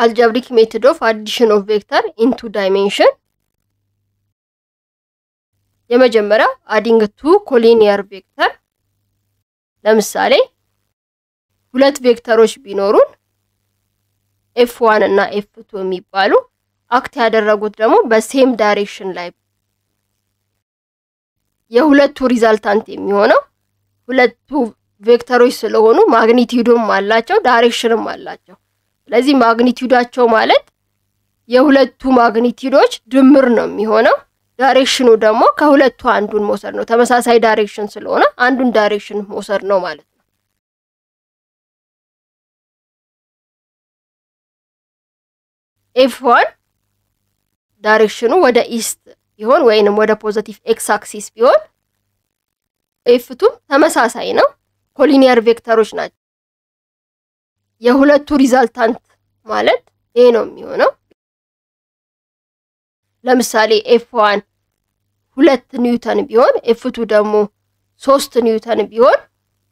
algebraic method of addition of vector in two dimension የመጀመሪያው adding two collinear vector ለምሳሌ ሁለት vector ኦች ቢኖሩን F one እና F two የሚባሉ act ያደረጉት ደግሞ በ same direction ላይ የሁለቱ resultant የሚሆነው ሁለቱ vector ኦች ስለሆኑ magnitude ም አላቸው direction ም አላቸው። ስለዚህ magnitude ኣቸው ማለት የሁለቱ magnitude ኦች ድምር ነው የሚሆነው። direction ኑ ደግሞ ከሁለቱ አንዱን መውሰድ ነው። ተመሳሳይ direction ስለሆነ አንዱን direction መውሰድ ነው ማለት ነው። F one direction ኑ ወደ east ቢሆን ወይንም ወደ positive x axis ቢሆን F two ም ተመሳሳይ ነው። collinear vector ኦች ናቸው። የሁለቱ resultant ማለት ይሄ ነው የሚሆነው። ለምሳሌ F one ሁለት ኒውተን ቢሆን F two ደግሞ ሶስት ኒውተን ቢሆን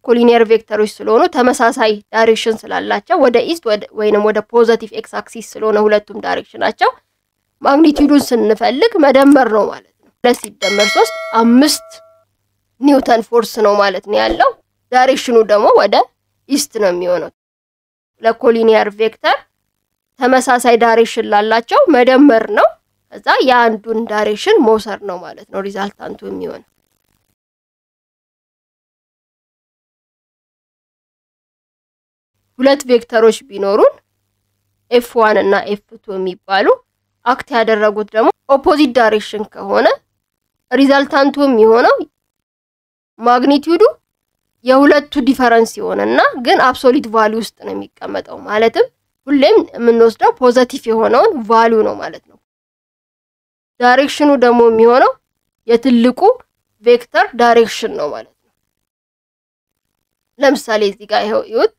collinear vector ኦች ስለሆኑ ተመሳሳይ direction ስላላቸው ወደ east ወይንም ወደ positive x axis ስለሆነ ሁለቱም direction ኣቸው magnitude ኡን ስንፈልግ መደመር ነው ማለት ነው። ሁለት ሲደመር ሶስት አምስት newton force ነው ማለት ነው ያለው። direction ኑ ደግሞ ወደ east ነው የሚሆነው። ለ collinear vector ተመሳሳይ direction ላላቸው መደመር ነው። ከዛ የአንዱን direction መውሰድ ነው ማለት ነው resultant ኡ የሚሆነው። ሁለት vector ኦች ቢኖሩን F one እና F two የሚባሉ act ያደረጉት ደግሞ opposite direction ከሆነ resultant ኡ የሚሆነው magnitude ኡ የሁለቱ difference የሆነና ግን absolute value ውስጥ ነው የሚቀመጠው። ማለትም ሁሌም የምንወስደው positive የሆነውን value ነው ማለት ነው። direction ኑ ደግሞ የሚሆነው የትልቁ vector direction ነው ማለት ነው። ለምሳሌ እዚህ ጋር ይኸው ይሁት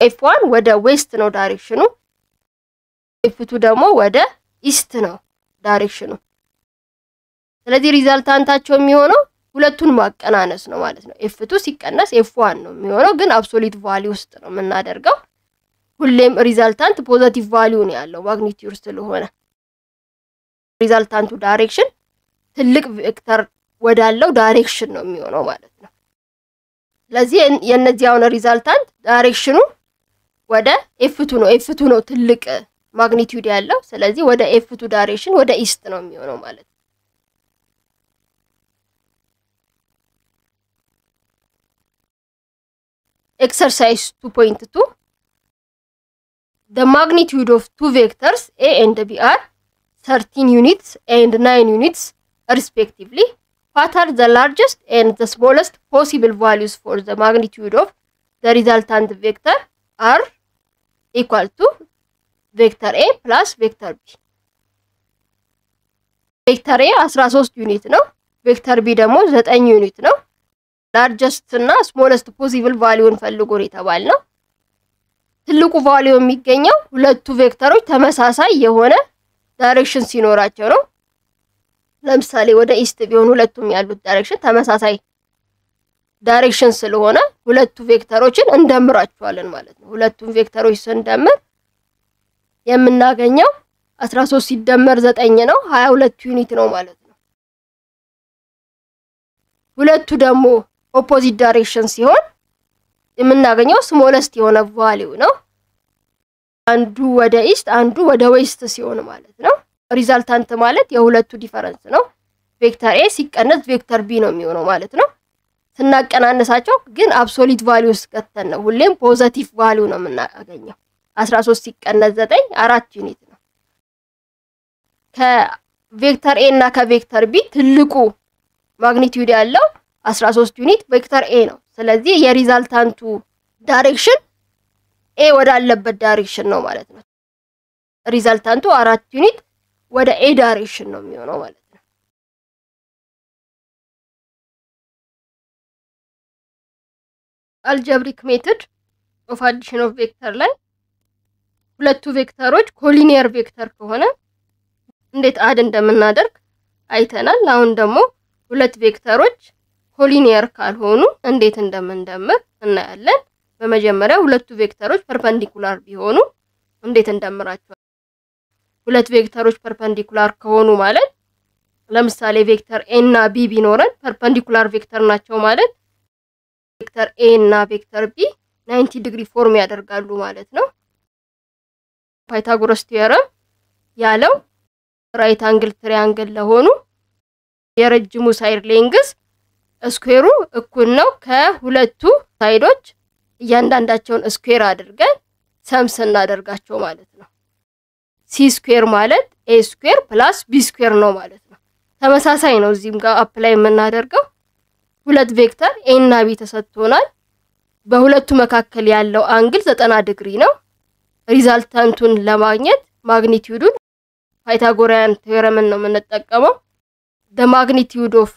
F one ወደ west ነው direction ኑ፣ F two ደግሞ ወደ east ነው direction ኑ። ስለዚህ resultant ኣቸው የሚሆነው ሁለቱን መቀናነስ ነው ማለት ነው። F two ሲቀነስ F one ነው የሚሆነው፣ ግን absolute value ውስጥ ነው የምናደርገው። ሁሌም resultant positive value ነው ያለው magnitude ስለሆነ resultant ኡ direction ትልቅ vector ወዳለው direction ነው የሚሆነው ማለት ነው። ስለዚህ የእነዚህ አሁን resultant direction ኑ ወደ F2 ነው። F2 ነው ትልቅ magnitude ያለው። ስለዚህ ወደ F2 direction ወደ east ነው የሚሆነው ማለት ነው። ኤክሰርሳይዝ 2.2 the magnitude of two vectors a and b are 13 units and 9 units respectively. What are the largest and the smallest possible values for the magnitude of the resultant vector are equal to vector a plus vector b. ቬክተር ኤ 13 ዩኒት ነው። ቬክተር ቢ ደግሞ 9 ዩኒት ነው። ላርጀስት እና ስሞለስት ፖሲብል ቫሊዩን ፈልጎ ነው ትልቁ ቫሊዩ የሚገኘው ሁለቱ ቬክተሮች ተመሳሳይ የሆነ direction ሲኖራቸው ነው። ለምሳሌ ወደ east ቢሆን ሁለቱም ያሉት direction ተመሳሳይ direction ስለሆነ ሁለቱ vector ኦችን እንደምራቸዋለን ማለት ነው። ሁለቱም vector ኦች ስንደምር የምናገኘው 13 ሲደመር 9 ነው፣ 22 unit ነው ማለት ነው። ሁለቱ ደግሞ opposite direction ሲሆን የምናገኘው smallest የሆነ value ነው። አንዱ ወደ east አንዱ ወደ west ሲሆን ማለት ነው። resultant ማለት የሁለቱ difference ነው። vector A ሲቀነስ vector B ነው የሚሆነው ማለት ነው። ስናቀናነሳቸው ግን absolute value ውስጥ ከተን ነው ሁሌም positive value ነው የምናገኘው። 13 ሲቀነስ 9 አራት unit ነው። ከ vector A እና ከ vector B ትልቁ magnitude ያለው 13 unit vector A ነው። ስለዚህ የ resultant ኡ direction A ወዳለበት direction ነው ማለት ነው። resultant ኡ አራት unit ወደ A direction ነው የሚሆነው ማለት ነው። algebraic method of addition of vector ላይ ሁለቱ vector ኦች collinear vector ከሆነ እንዴት add እንደምናደርግ አይተናል። አሁን ደግሞ ሁለት vector ኦች collinear ካልሆኑ እንዴት እንደምንደምር እናያለን። በመጀመሪያ ሁለቱ vector ኦች perpendicular ቢሆኑ እንዴት እንደምራቸዋል? ሁለት vector ኦች perpendicular ከሆኑ ማለት ለምሳሌ vector A እና B ቢኖረን perpendicular vector ናቸው ማለት vector A እና vector B ninety degree form ያደርጋሉ ማለት ነው። Pythagoras theorem ያለው right angle triangle ለሆኑ የረጅሙ side length square ኡ እኩል ነው ከሁለቱ side ኦች እያንዳንዳቸውን square አድርገን sum ስ እናደርጋቸው ማለት ነው። C square ማለት A square plus B square ነው ማለት ነው። ተመሳሳይ ነው እዚህም ጋር apply የምናደርገው ሁለት vector A እና B ተሰጥቶናል። በሁለቱ መካከል ያለው angle ዘጠና ዲግሪ ነው። resultant ኡን ለማግኘት magnitude ኡን Pythagorean theorem ን ነው የምንጠቀመው። the magnitude of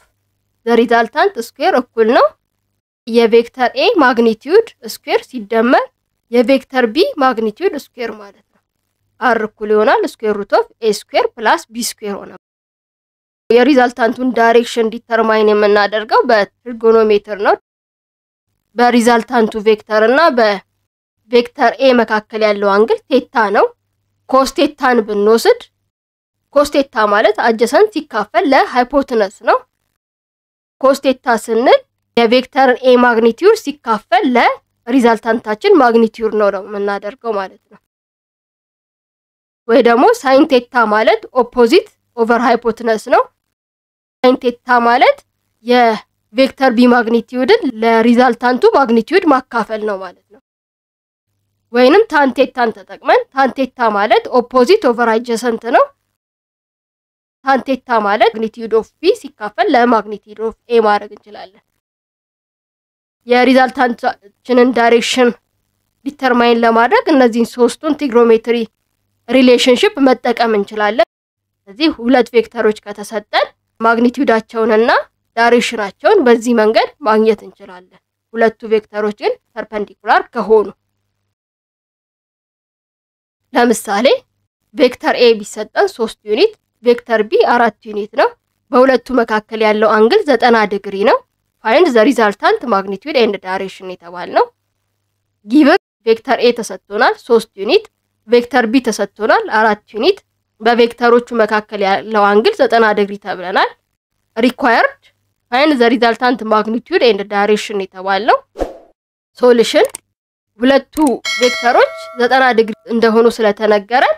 the resultant square እኩል ነው የ vector A magnitude square ሲደመር የ vector B magnitude square ማለት ነው። R እኩል ይሆናል square root of A square plus B square ሆነ። የ resultant ኡን direction determine የምናደርገው በ trigonometry ነው። በሪዛልታንቱ ቬክተር እና በቬክተር ኤ መካከል ያለው አንግል ቴታ ነው። ኮስቴታን ብንወስድ cos theta ማለት adjacent ሲካፈል ለ hypotenuse ነው። ኮስቴታ ስንል የቬክተር ኤ ማግኒቲዩድ ሲካፈል ለሪዛልታንታችን ማግኒቲዩድ ነው ነው የምናደርገው ማለት ነው። ወይ ደግሞ sine theta ማለት opposite over hypotenuse ነው። ሳይንቴታ ማለት የቬክተር ቢ ማግኒቲዩድን ለሪዛልታንቱ ማግኒቲዩድ ማካፈል ነው ማለት ነው። ወይንም tan theta ን ተጠቅመን tan theta ማለት opposite over adjacent ነው። tan theta ማለት magnitude of B ሲካፈል ለ magnitude of A ማድረግ እንችላለን። የ resultant ኣችንን direction determine ለማድረግ እነዚህን ሶስቱን trigonometry relationship መጠቀም እንችላለን። ስለዚህ ሁለት vector ኦች ከተሰጠን magnitude ኣቸውንና direction ኣቸውን በዚህ መንገድ ማግኘት እንችላለን። ሁለቱ vector ኦች ግን perpendicular ከሆኑ ለምሳሌ vector A ቢሰጠን ሶስት unit vector B አራት unit ነው። በሁለቱ መካከል ያለው angle ዘጠና ዲግሪ ነው። find the resultant magnitude and direction የተባል ነው። given vector A ተሰጥቶናል ሶስት unit፣ vector B ተሰጥቶናል አራት unit። በ vector ኦቹ መካከል ያለው angle ዘጠና ዲግሪ ተብለናል። required find the resultant magnitude and direction የተባል ነው። solution ሁለቱ vector ኦች ዘጠና ዲግሪ እንደሆኑ ስለተነገረን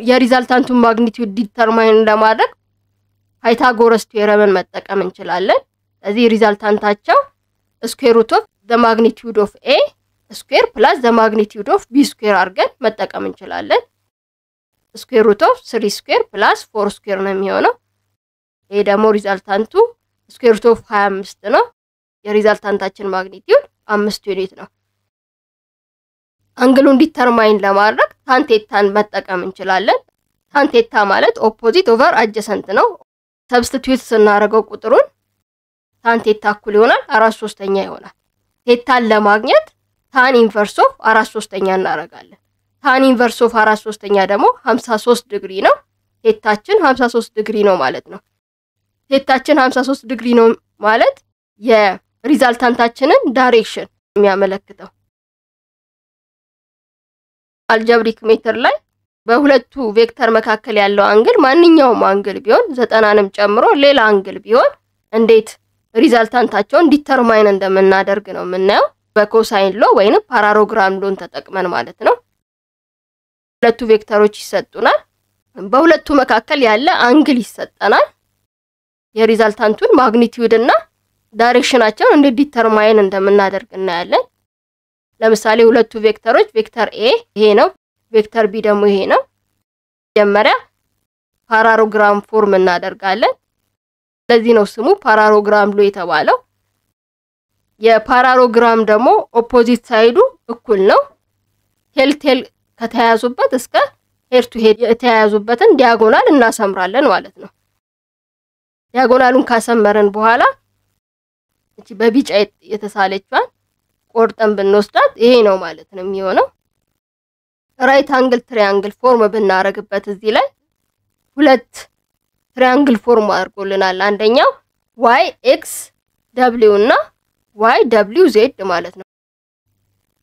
የ resultant ኡን magnitude determine ለማድረግ Pythagoras theorem ን መጠቀም እንችላለን። ስለዚህ resultant ኣቸው square root of the magnitude of A square plus the magnitude of B square አድርገን መጠቀም እንችላለን። square root of three square plus four square ነው የሚሆነው። ይሄ ደግሞ resultant ኡ square root of ሀያ አምስት ነው። የሪዛልታንታችን ማግኒቲዩድ አምስት ዩኒት ነው። አንግሉን ዲተርማይን ለማድረግ ታንቴታን መጠቀም እንችላለን። ታንቴታ ማለት ኦፖዚት ኦቨር አጀሰንት ነው። substitute ስናደርገው ቁጥሩን tan theta እኩል ይሆናል አራት ሶስተኛ ይሆናል። theta ን ለማግኘት tan inverse of አራት ሶስተኛ እናደርጋለን። tan inverse of አራት ሶስተኛ ደግሞ ሀምሳ ሶስት ዲግሪ ነው። theta ኣችን ሀምሳ ሶስት ዲግሪ ነው ማለት ነው። theta ኣችን ሀምሳ ሶስት ዲግሪ ነው ማለት የ resultant ኣችንን direction የሚያመለክተው algebraic method ላይ በሁለቱ vector መካከል ያለው angle ማንኛውም angle ቢሆን ዘጠናንም ጨምሮ ሌላ angle ቢሆን እንዴት resultant ኣቸውን determine እንደምናደርግ ነው የምናየው። በ cosine law ወይንም parallelogram law ን ተጠቅመን ማለት ነው። ሁለቱ vector ኦች ይሰጡናል። በሁለቱ መካከል ያለ angle ይሰጠናል። የ resultant ኡን magnitude እና direction ኣቸውን እንዴት determine እንደምናደርግ እናያለን። ለምሳሌ ሁለቱ vector ኦች vector A ይሄ ነው፣ vector B ደግሞ ይሄ ነው። መጀመሪያ parallelogram form እናደርጋለን። ለዚህ ነው ስሙ parallelogram law የተባለው። የ parallelogram ደግሞ opposite side ኡ እኩል ነው። tail ከተያያዙበት እስከ head to head የተያያዙበትን diagonal እናሰምራለን ማለት ነው። diagonal ኡን ካሰመርን በኋላ በቢጫ የተሳለችዋን ቆርጠን ብንወስዳት ይሄ ነው ማለት ነው የሚሆነው። right angle triangle form ብናረግበት እዚህ ላይ ሁለት triangle form አድርጎልናል። አንደኛው ዋይ ኤክስ ደብሊው እና ዋይ ደብሊው ዜድ ማለት ነው።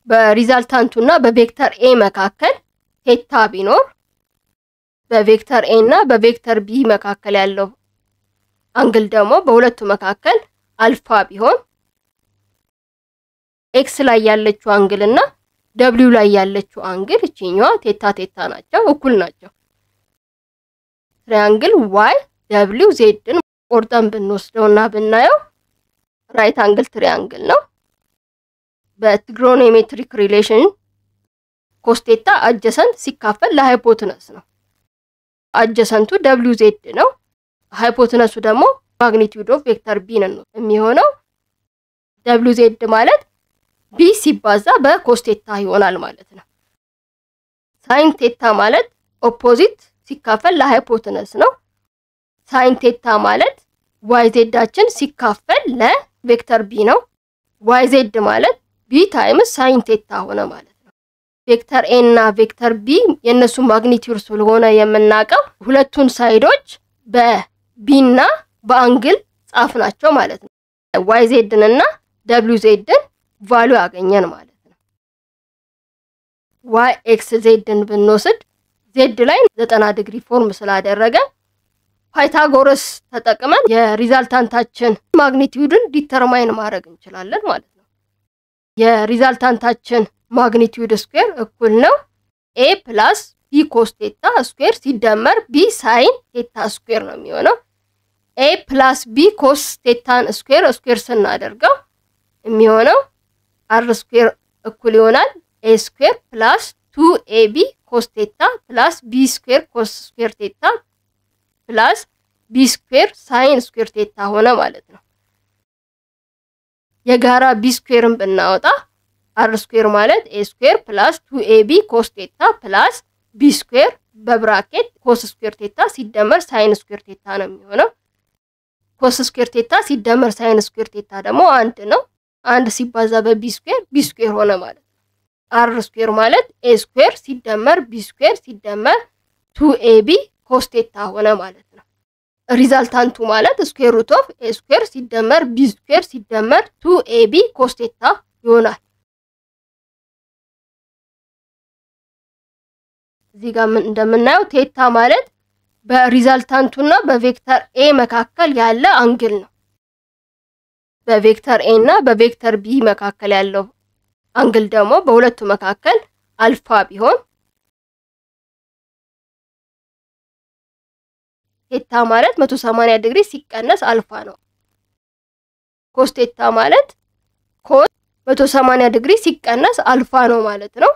በሪዛልታንቱ እና በቬክተር ኤ መካከል ቴታ ቢኖር በቬክተር ኤ እና በቬክተር ቢ መካከል ያለው angle ደግሞ በሁለቱ መካከል አልፋ ቢሆን X ላይ ያለችው angle እና W ላይ ያለችው angle እቺኛዋ theta theta ናቸው፣ እኩል ናቸው። triangle Y W Z ን ቆርጠን ብንወስደው እና ብናየው right angle triangle ነው። በ trigonometric relation cos theta adjacent ሲካፈል ለ hypotenuse ነው። አጀሰንቱ ደብሊው ዜድ ነው። hypotenuse ኡ ደግሞ magnitude of vector B ነው የሚሆነው። W Z ማለት B ሲባዛ በ cos theta ይሆናል ማለት ነው። sine theta ማለት opposite ሲካፈል ለ hypotenuse ነው። sine theta ማለት Y Z ኣችን ሲካፈል ለ vector B ነው። Y Z ማለት B times sine theta ሆነ ማለት ነው። vector A እና vector B የእነሱ magnitude ስለሆነ የምናውቀው ሁለቱን side ኦች በ B እና በ angle ጻፍ ናቸው ማለት ነው። Y Z ን እና W Z ን value ያገኘን ማለት ነው። ዋይ ኤክስ ዜድን ብንወስድ ዜድ ላይ ዘጠና ዲግሪ form ስላደረገ Pythagoras ተጠቅመን የ resultant ኣችን magnitude ን determine ማድረግ እንችላለን ማለት ነው። የ resultant ኣችን magnitude square እኩል ነው A plus B cos theta square ሲደመር B sine theta square ነው የሚሆነው። A plus B cos theta ን square square ስናደርገው የሚሆነው R square እኩል ይሆናል A square plus two A B cos theta plus B square cos square theta plus B square sine square theta ሆነ ማለት ነው። የጋራ B square ን ብናወጣ R square ማለት A square plus two A B cos theta plus B square በ bracket cos square theta ሲደመር sine square theta ነው የሚሆነው። cos square theta ሲደመር sine square theta ደግሞ አንድ ነው። አንድ ሲባዛ በ B square B square ሆነ ማለት R square ማለት A square ሲደመር B square ሲደመር two A B cos theta ሆነ ማለት ነው። resultant ኡ ማለት square root of A square ሲደመር B square ሲደመር two A B cos theta ይሆናል። እዚህ ጋር እንደምናየው theta ማለት በ resultant ኡና በ vector A መካከል ያለ angle ነው። በ vector A እና በ vector B መካከል ያለው angle ደግሞ በሁለቱ መካከል አልፋ ቢሆን theta ማለት 180 ዲግሪ ሲቀነስ አልፋ ነው። cos theta ማለት cos 180 ዲግሪ ሲቀነስ አልፋ ነው ማለት ነው።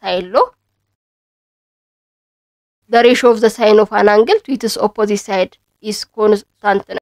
ሳይሎ the ratio of the sine of an angle to its opposite side is constant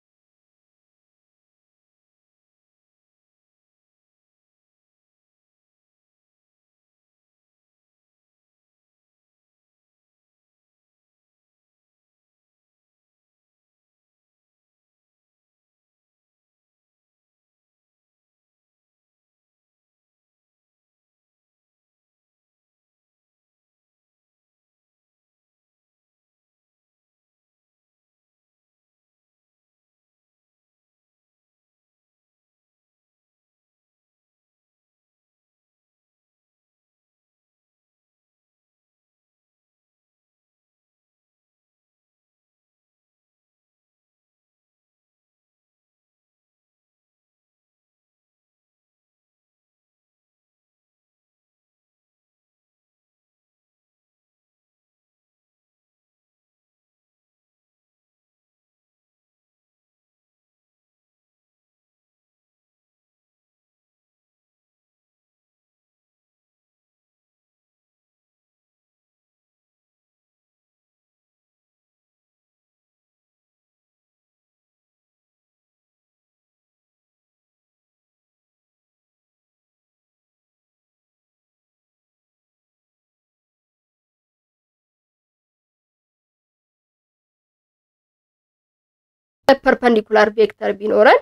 perpendicular vector ቢኖረን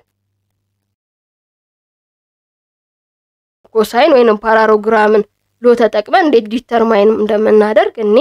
cosine ወይንም parallelogram ን law ተጠቅመን እንዴት determine እንደምናደርግ እኔ